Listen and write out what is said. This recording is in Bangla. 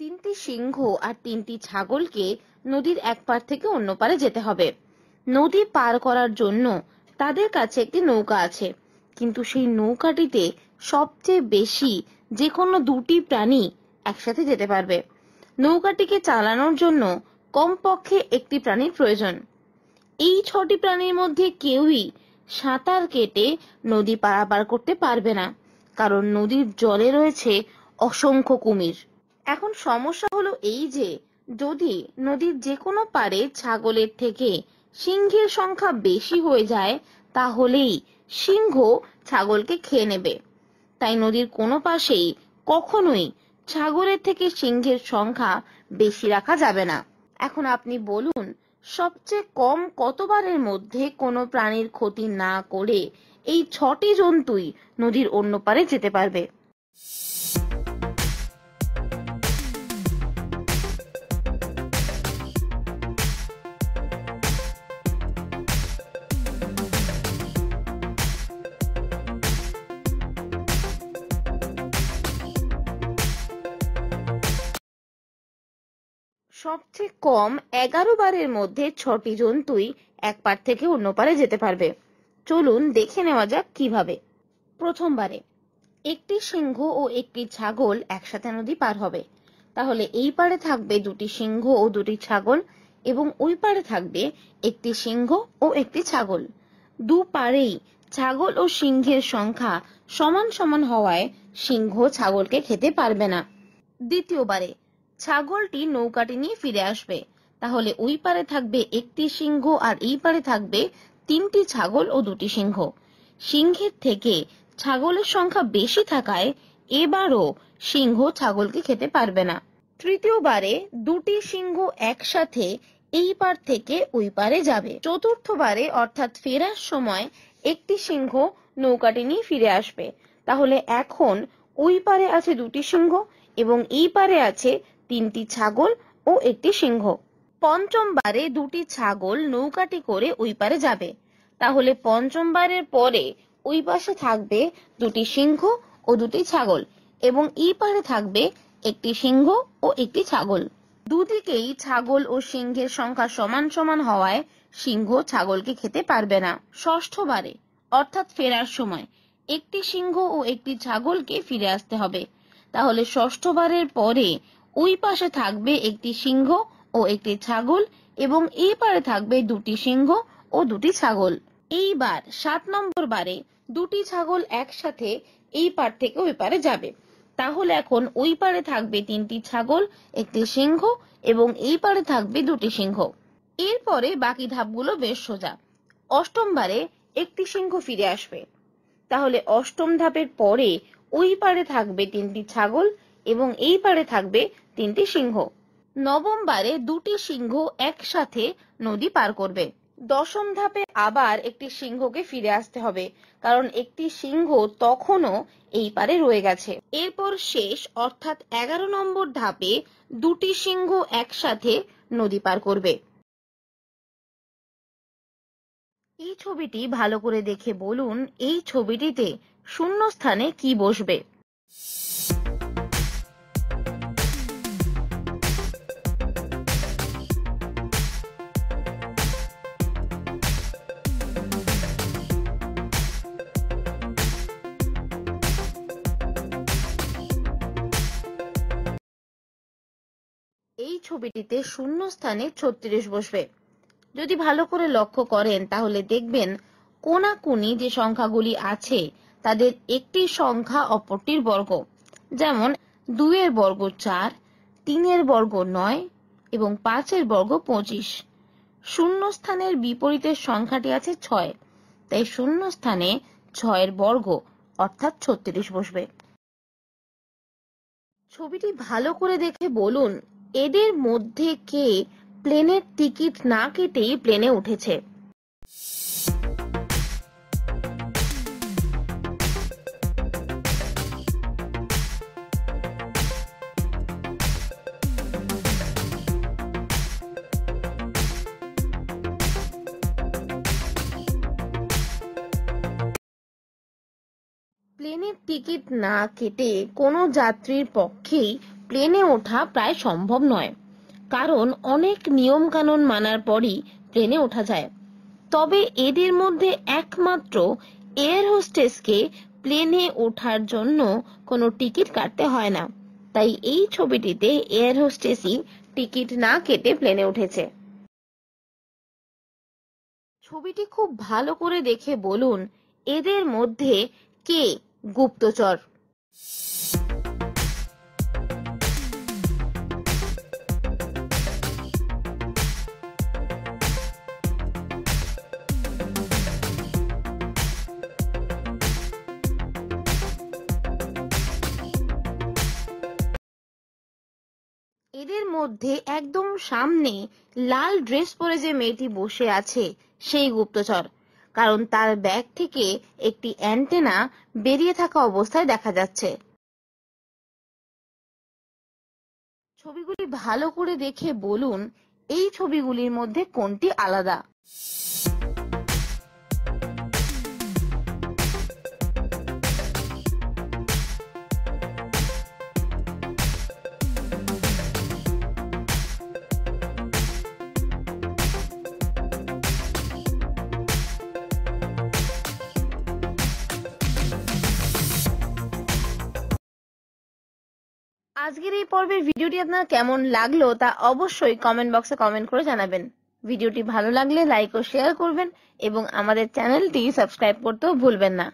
তিনটি সিংহ আর তিনটি ছাগলকে নদীর এক পার থেকে অন্য পারে যেতে হবে। নদী পার করার জন্য তাদের কাছে একটি নৌকা আছে। কিন্তু সেই নৌকাটিতে সবচেয়ে বেশি যে কোনো দুটি প্রাণী একসাথে যেতে পারবে। নৌকাটিকে চালানোর জন্য কমপক্ষে একটি প্রাণীর প্রয়োজন। এই ছটি প্রাণীর মধ্যে কেউই সাঁতার কেটে নদী পারাপার করতে পারবে না, কারণ নদীর জলে রয়েছে অসংখ্য কুমির। এখন সমস্যা হলো এই যে, যদি নদীর যে কোনো পারে ছাগলের থেকে সিংহের সংখ্যা বেশি হয়ে যায়, তাহলেই সিংহ ছাগলকে খেয়ে নেবে। তাই নদীর কোনো পাশেই কখনোই ছাগলের থেকে সিংহের সংখ্যা বেশি রাখা যাবে না। এখন আপনি বলুন সবচেয়ে কম কতবারের মধ্যে কোনো প্রাণীর ক্ষতি না করে এই ছটি জন্তুই নদীর অন্য পারে যেতে পারবে। সবচেয়ে কম এগারো বারের মধ্যে ছটি জন্তুই এক পার থেকে অন্য পারে যেতে পারবে। চলুন দেখে নেওয়া যাক কীভাবে। প্রথমবারে, একটি সিংহ ও একটি ছাগল একসাথে নদী পার হবে। তাহলে এই পারে থাকবে দুটি সিংহ ও দুটি ছাগল এবং ওই পারে থাকবে একটি সিংহ ও একটি ছাগল। দু পারেই ছাগল ও সিংহের সংখ্যা সমান সমান হওয়ায় সিংহ ছাগলকে খেতে পারবে না। দ্বিতীয়বারে ছাগলটি নৌকাটি নিয়ে ফিরে আসবে। তাহলে ওই পারে থাকবে একটি সিংহ আর এই পারে থাকবে তিনটি ছাগল ও দুটি সিংহ। সিংহের থেকে ছাগলের সংখ্যা বেশি থাকায় এবারও সিংহ ছাগলকে খেতে পারবে না। তৃতীয়বারে দুটি সিংহ একসাথে এই পার থেকে ওই পারে যাবে। চতুর্থবারে অর্থাৎ ফেরার সময় একটি সিংহ নৌকাটি নিয়ে ফিরে আসবে। তাহলে এখন ওই পারে আছে দুটি সিংহ এবং এই পারে আছে তিনটি ছাগল ও একটি সিংহ। পঞ্চমবারে দুটি ছাগল নৌকাটি করে ওই পারে যাবে। তাহলে পঞ্চমবারের পরে ওই পাশে থাকবে দুটি সিংহ ও দুটি ছাগল এবং এই পারে থাকবে একটি সিংহ ও একটি ছাগল। দুদিকেই ছাগল ও সিংহের সংখ্যা সমান সমান হওয়ায় সিংহ ছাগলকে খেতে পারবে না। ষষ্ঠবারে, অর্থাৎ ফেরার সময়, একটি সিংহ ও একটি ছাগলকে ফিরে আসতে হবে। তাহলে ষষ্ঠবারের পরে ওই পাশে থাকবে একটি সিংহ ও একটি ছাগল এবং এই পারে থাকবে দুটি সিংহ ও দুটি ছাগল। এইবার সাত নম্বর বারে দুটি ছাগল একসাথে এই পার থেকে ওই পারে যাবে। তাহলে এখন ওই পারে থাকবে তিনটি ছাগল, একটি সিংহ এবং এই পারে থাকবে দুটি সিংহ। এরপরে বাকি ধাপগুলো বেশ সোজা। অষ্টম বারে একটি সিংহ ফিরে আসবে। তাহলে অষ্টম ধাপের পরে ওই পারে থাকবে তিনটি ছাগল এবং এই পারে থাকবে তিনটি সিংহ। নবম বারে দুটি সিংহ একসাথে নদী পার করবে। দশম ধাপে আবার একটি সিংহকে ফিরে আসতে হবে, কারণ একটি সিংহ তখনও এই পারে রয়ে গেছে। এরপর শেষ, অর্থাৎ এগারো নম্বর ধাপে দুটি সিংহ একসাথে নদী পার করবে। এই ছবিটি ভালো করে দেখে বলুন, এই ছবিটিতে শূন্য স্থানে কি বসবে। ছবিটিতে শূন্য স্থানে ছত্রিশ বসবে। যদি ভালো করে লক্ষ্য করেন, তাহলে দেখবেন কোনাকুনি যে সংখ্যাগুলি আছে, তাদের একটি সংখ্যা অপরটির বর্গ। যেমন, দুইয়ের বর্গ চার, তিনের বর্গ নয় এবং পাঁচের বর্গ পঁচিশ। শূন্য স্থানের বিপরীতের সংখ্যাটি আছে ছয়, তাই শূন্য স্থানে ছয়ের বর্গ, অর্থাৎ ছত্রিশ বসবে। ছবিটি ভালো করে দেখে বলুন এদের মধ্যে কে প্লেনের টিকিট না কেটেই প্লেনে উঠেছে? প্লেনের টিকিট না কেটে কোনো যাত্রীর পক্ষেই প্লেনে ওঠা প্রায় সম্ভব নয়, কারণ অনেক নিয়ম কানুন মানার পরই প্লেনে ওঠা যায়। তবে এদের মধ্যে একমাত্র এয়ার হোস্টেসকে প্লেনে ওঠার জন্য কোনো টিকিট কাটতে হয় না, তাই এই ছবিটিতে এয়ার হোস্টেসই টিকিট না কেটে প্লেনে উঠেছে। ছবিটি খুব ভালো করে দেখে বলুন, এদের মধ্যে কে গুপ্তচর? এদের মধ্যে একদম সামনে লাল ড্রেস পরে যে মেয়েটি বসে আছে, সেই গুপ্তচর। কারণ তার ব্যাগ থেকে একটি অ্যান্টেনা বেরিয়ে থাকা অবস্থায় দেখা যাচ্ছে। ছবিগুলি ভালো করে দেখে বলুন, এই ছবিগুলির মধ্যে কোনটি আলাদা? আজকের এই পর্বের ভিডিওটি আপনার কেমন লাগল তা অবশ্যই কমেন্ট বক্সে কমেন্ট করে জানাবেন। ভিডিওটি ভালো লাগলে লাইক ও শেয়ার করবেন এবং আমাদের চ্যানেলটি সাবস্ক্রাইব করতেও ভুলবেন না।